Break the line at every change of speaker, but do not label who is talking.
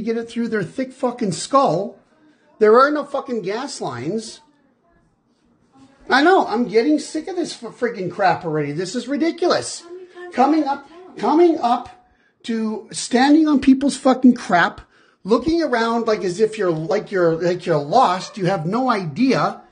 get it through their thick fucking skull. There are no fucking gas lines. I know. I'm getting sick of this freaking crap already. This is ridiculous. Coming up, coming up to standing on people's fucking crap, looking around like as if you're like you're like you're lost. You have no idea